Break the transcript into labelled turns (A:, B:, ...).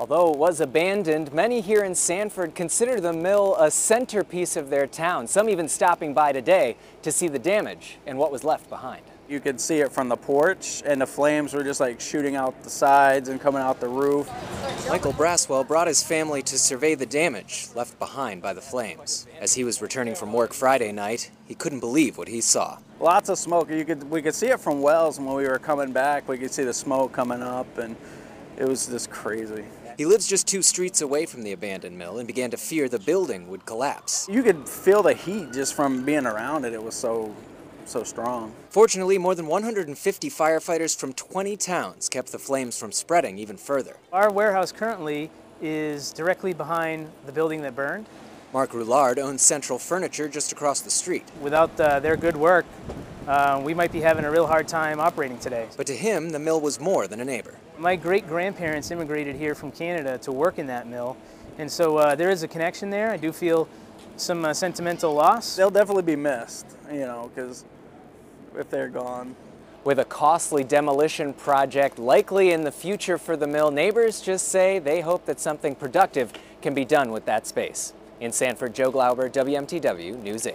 A: Although it was abandoned, many here in Sanford consider the mill a centerpiece of their town, some even stopping by today to see the damage and what was left behind.
B: You could see it from the porch, and the flames were just like shooting out the sides and coming out the roof.
A: Michael Braswell brought his family to survey the damage left behind by the flames. As he was returning from work Friday night, he couldn't believe what he saw.
B: Lots of smoke. You could we could see it from Wells and when we were coming back. We could see the smoke coming up, and it was just crazy.
A: He lives just two streets away from the abandoned mill and began to fear the building would collapse.
B: You could feel the heat just from being around it. It was so so strong.
A: Fortunately, more than 150 firefighters from 20 towns kept the flames from spreading even further.
C: Our warehouse currently is directly behind the building that burned.
A: Mark Roulard owns Central Furniture just across the street.
C: Without uh, their good work, uh, we might be having a real hard time operating today.
A: But to him, the mill was more than a neighbor.
C: My great-grandparents immigrated here from Canada to work in that mill, and so uh, there is a connection there. I do feel some uh, sentimental loss.
B: They'll definitely be missed, you know, because if they're gone.
A: With a costly demolition project likely in the future for the mill, neighbors just say they hope that something productive can be done with that space. In Sanford, Joe Glauber, WMTW News 8.